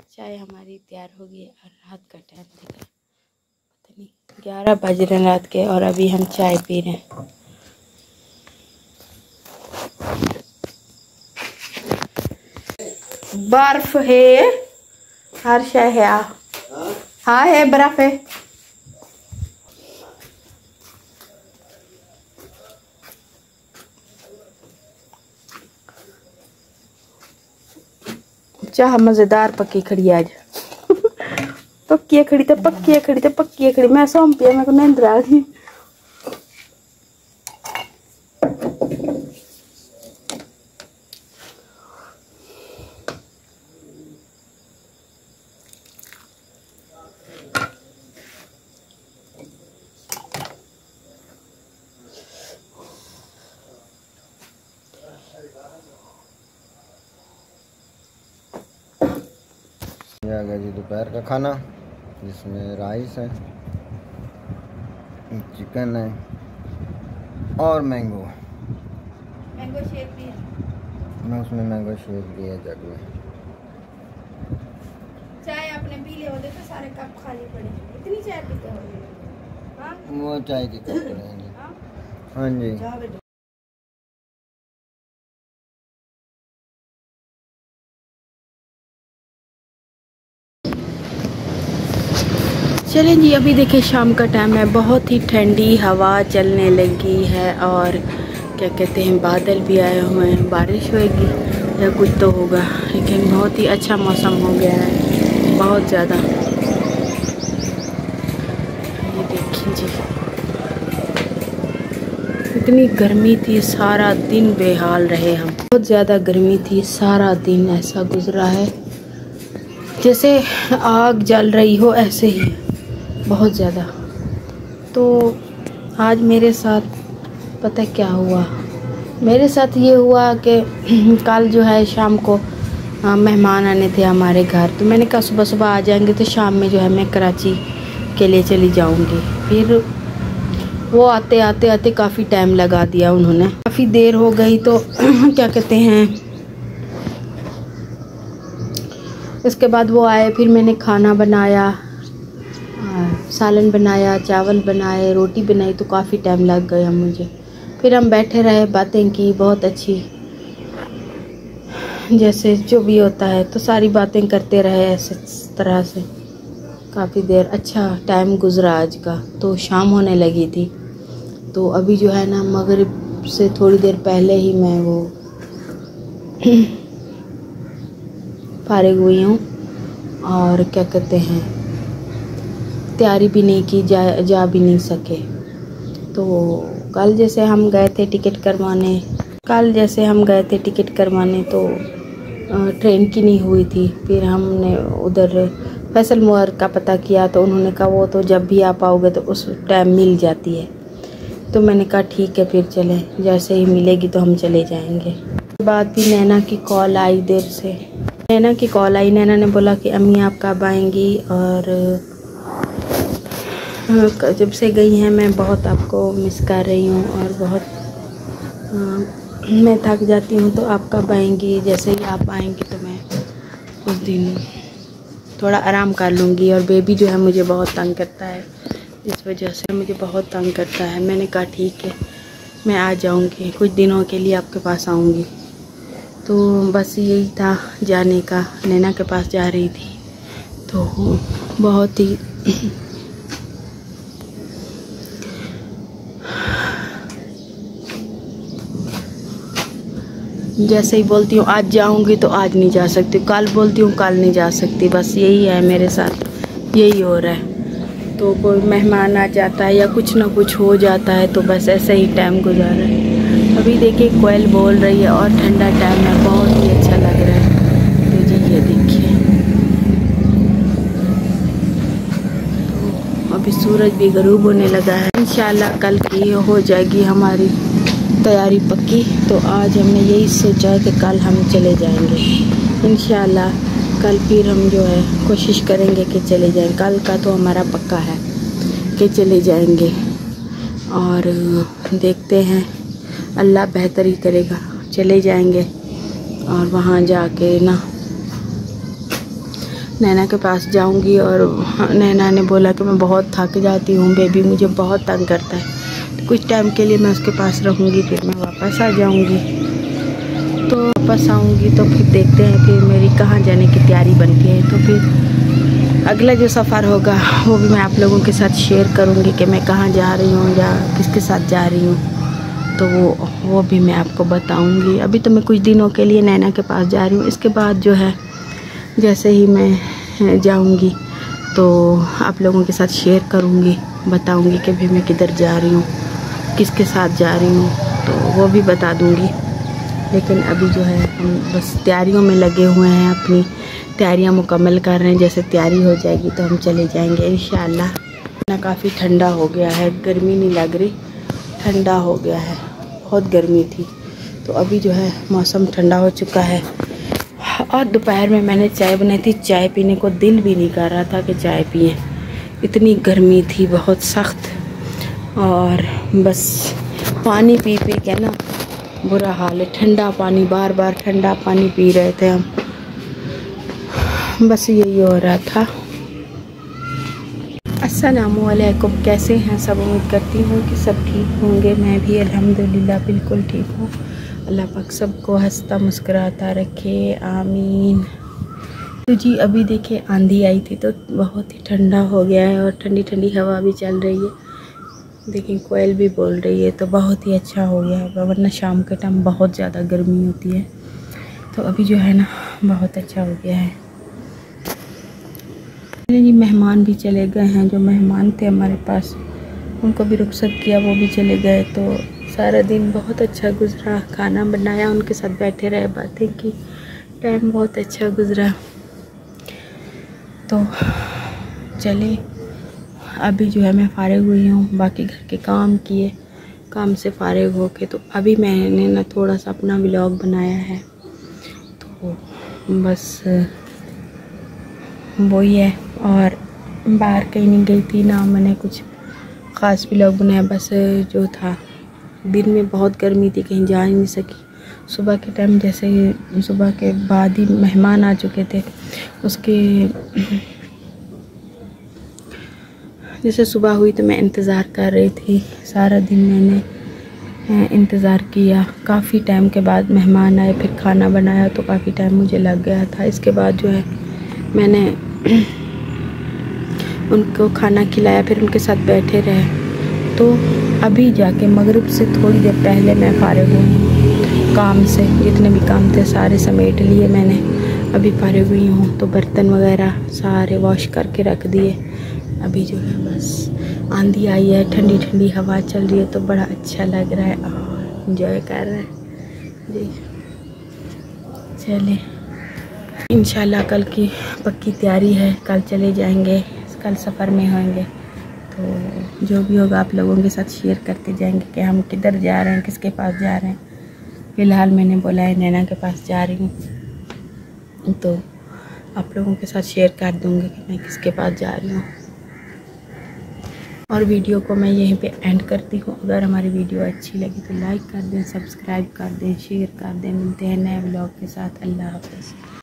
चाय हमारी तैयार हो गई और रात का टाइम दिख रहा है पता नहीं, ग्यारह बज रहे हैं रात के और अभी हम चाय पी रहे हैं। बर्फ़ है हर शय है? हाँ है, बर्फ़ है। चाह मज़ेदार पक्की खड़ी आज। पक्की खड़ी तो पक्की खड़ी तो पक्की खड़ी। मैं सौंपिया मैं को नींद आ गई आ गया जी दोपहर का खाना जिसमें राइस है चिकन है और मैंगो। मैंगो शेक भी मैं उसमें मैंगो शेक दिया जग में। चाय आपने पी ले होते तो सारे कप खाली पड़े इतनी चाय पीते हो हाँ? वो चाय की कप रहेंगे हाँ हाँ? जी। चलें जी, अभी देखिए शाम का टाइम है। बहुत ही ठंडी हवा चलने लगी है और क्या कहते हैं, बादल भी आए हुए हैं। बारिश होएगी या कुछ तो होगा, लेकिन बहुत ही अच्छा मौसम हो गया है। बहुत ज़्यादा। ये देखिए जी। इतनी गर्मी थी, सारा दिन बेहाल रहे हम। बहुत ज़्यादा गर्मी थी, सारा दिन ऐसा गुजरा है, जैसे आग जल रही हो ऐसे ही। बहुत ज़्यादा। तो आज मेरे साथ पता क्या हुआ? मेरे साथ ये हुआ कि कल जो है शाम को मेहमान आने थे हमारे घर। तो मैंने कहा, सुबह सुबह आ जाएँगे तो शाम में जो है मैं कराची के लिए चली जाऊँगी। फिर वो आते आते आते काफ़ी टाइम लगा दिया उन्होंने। काफ़ी देर हो गई तो क्या कहते हैं? उसके बाद वो आए, फिर मैंने खाना बनाया। सालन बनाया, चावल बनाए, रोटी बनाई तो काफ़ी टाइम लग गया मुझे। फिर हम बैठे रहे, बातें की, बहुत अच्छी। जैसे जो भी होता है तो सारी बातें करते रहे ऐसे तरह से। काफ़ी देर अच्छा टाइम गुजरा आज का तो शाम होने लगी थी। तो अभी जो है ना, मगरिब से थोड़ी देर पहले ही मैं वो फारिग हुई हूँ, और क्या कहते हैं तैयारी भी नहीं की जा जा भी नहीं सके। तो कल जैसे हम गए थे टिकट करवाने, कल जैसे हम गए थे टिकट करवाने तो ट्रेन की नहीं हुई थी। फिर हमने उधर फैसल मुअर का पता किया तो उन्होंने कहा, वो तो जब भी आप आओगे तो उस टाइम मिल जाती है। तो मैंने कहा, ठीक है, फिर चलें। जैसे ही मिलेगी तो हम चले जाएँगे। बाद भी नैना की कॉल आई देर से। नैना की कॉल आई। नैना ने बोला कि, अम्मी, आप कब आएँगी? और जब से गई हैं, मैं बहुत आपको मिस कर रही हूँ और बहुत मैं थक जाती हूँ तो आप कब आएँगी? जैसे ही आप आएँगी तो मैं उस दिन थोड़ा आराम कर लूँगी। और बेबी जो है, मुझे बहुत तंग करता है। इस वजह से मुझे बहुत तंग करता है। मैंने कहा, ठीक है, मैं आ जाऊँगी। कुछ दिनों के लिए आपके पास आऊँगी। तो बस यही था जाने का। नैना के पास जा रही थी। तो बहुत ही जैसे ही बोलती हूँ, आज जाऊँगी तो आज नहीं जा सकती। कल बोलती हूँ, कल नहीं जा सकती। बस यही है मेरे साथ, यही हो रहा है। तो कोई मेहमान आ जाता है या कुछ ना कुछ हो जाता है तो बस ऐसे ही टाइम गुजार है। अभी देखिए, कोयल बोल रही है और ठंडा टाइम है, बहुत ही अच्छा लग रहा है। तो जी, ये देखिए। तो अभी सूरज भी गरूब होने लगा है। इंशाल्लाह कल की हो जाएगी हमारी तैयारी पक्की तो आज हमने यही सोचा है कि कल हम चले जाएँगे। इंशाल्लाह, कल फिर हम जो है, कोशिश करेंगे कि चले जाएँ। कल का तो हमारा पक्का है कि चले जाएँगे। और देखते हैं, अल्लाह बेहतर ही करेगा। चले जाएँगे और वहाँ जाके ना, नैना के पास जाऊँगी और नैना ने बोला कि मैं बहुत थक जाती हूँ, बेबी मुझे बहुत तंग करता है। कुछ टाइम के लिए मैं उसके पास रहूँगी, फिर मैं वापस आ जाऊँगी। तो वापस आऊँगी तो फिर देखते हैं कि मेरी कहाँ जाने की तैयारी बनती है। तो फिर अगला जो सफ़र होगा, वो भी मैं आप लोगों के साथ शेयर करूँगी कि मैं कहाँ जा रही हूँ या किसके साथ जा रही हूँ। तो वो वो भी मैं आपको बताऊँगी। अभी तो मैं कुछ दिनों के लिए नैना के पास जा रही हूँ। इसके बाद जो है, जैसे ही मैं जाऊँगी तो आप लोगों के साथ शेयर करूँगी, बताऊँगी कि भी मैं किधर जा रही हूँ। किसके साथ जा रही हूँ तो वो भी बता दूँगी। लेकिन अभी जो है, हम बस तैयारियों में लगे हुए हैं, अपनी तैयारियाँ मुकम्मल कर रहे हैं। जैसे तैयारी हो जाएगी तो हम चले जाएँगे इन ना काफ़ी ठंडा हो गया है, गर्मी नहीं लग रही, ठंडा हो गया है, बहुत गर्मी थी। तो अभी जो है, मौसम ठंडा हो चुका है। और दोपहर में मैंने चाय बनाई थी, चाय पीने को दिल भी नहीं कर रहा था कि चाय पिए। इतनी गर्मी थी, बहुत सख्त। और बस पानी पी पी के ना बुरा हाल है। ठंडा पानी, बार बार ठंडा पानी पी रहे थे हम। बस यही हो रहा था। असलकुम कैसे हैं? सब उम्मीद करती हूँ कि सब ठीक होंगे। मैं भी अल्हम्दुलिल्लाह, बिल्कुल ठीक हूँ। अल्लाह पाक सबको हंसता मुस्कराता रखे। आमीन। तो जी, अभी देखिए, आंधी आई थी तो बहुत ही ठंडा हो गया है और ठंडी ठंडी हवा भी चल रही है। देखिए, कोयल भी बोल रही है तो बहुत ही अच्छा हो गया है वरना शाम के टाइम बहुत ज़्यादा गर्मी होती है। तो अभी जो है ना, बहुत अच्छा हो गया है। जी मेहमान भी चले गए हैं, जो मेहमान थे हमारे पास, उनको भी रुखसत किया, वो भी चले गए तो सारा दिन बहुत अच्छा गुजरा, खाना बनाया, उनके साथ बैठे रहे, बातें की, टाइम बहुत अच्छा गुजरा। तो चले अभी जो है मैं फारिग हुई हूँ, बाकी घर के काम किए, काम से फारिग हो के तो अभी मैंने ना थोड़ा सा अपना व्लॉग बनाया है। तो बस, वही है और बाहर कहीं नहीं गई थी, ना मैंने कुछ ख़ास व्लॉग बनाया, बस जो था। दिन में बहुत गर्मी थी, कहीं जा नहीं सकी। सुबह के टाइम जैसे सुबह के बाद ही मेहमान आ चुके थे, उसके जैसे सुबह हुई तो मैं इंतज़ार कर रही थी। सारा दिन मैंने इंतज़ार किया। काफ़ी टाइम के बाद मेहमान आए, फिर खाना बनाया तो काफ़ी टाइम मुझे लग गया था। इसके बाद जो है, मैंने उनको खाना खिलाया, फिर उनके साथ बैठे रहे। तो अभी जाके मगरब से थोड़ी देर पहले मैं फारिग हुई। हूँ काम से, जितने भी काम थे सारे समेट लिए मैंने। अभी फारिग हुई हूँ तो बर्तन वगैरह सारे वॉश करके रख दिए। अभी जो है बस आंधी आई है, ठंडी ठंडी हवा चल रही है तो बड़ा अच्छा लग रहा है। और इन्जॉय कर रहे हैं। जी। चले। इन कल की पक्की तैयारी है, कल चले जाएँगे, कल सफ़र में होंगे। तो जो भी होगा आप लोगों के साथ शेयर करते जाएँगे कि हम किधर जा रहे हैं, किसके पास जा रहे हैं। फ़िलहाल मैंने बोला है, नैना के पास जा रही हूँ। तो आप लोगों के साथ शेयर कर दूँगी कि मैं किसके पास जा रही हूँ। और वीडियो को मैं यहीं पे एंड करती हूँ। अगर हमारी वीडियो अच्छी लगी तो लाइक कर दें सब्सक्राइब कर दें शेयर कर दें। मिलते हैं नए ब्लॉग के साथ। अल्लाह हाफ़